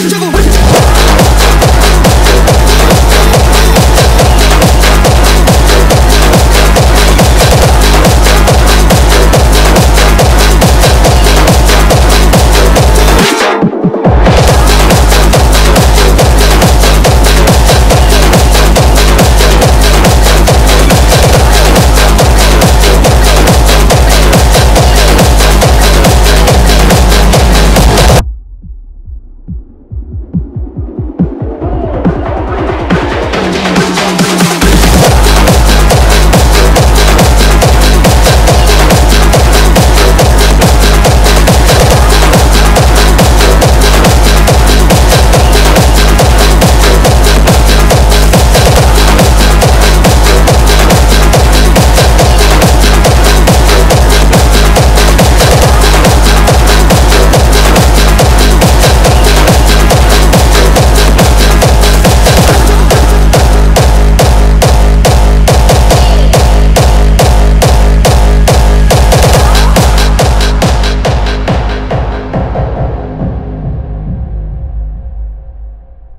아, 진짜고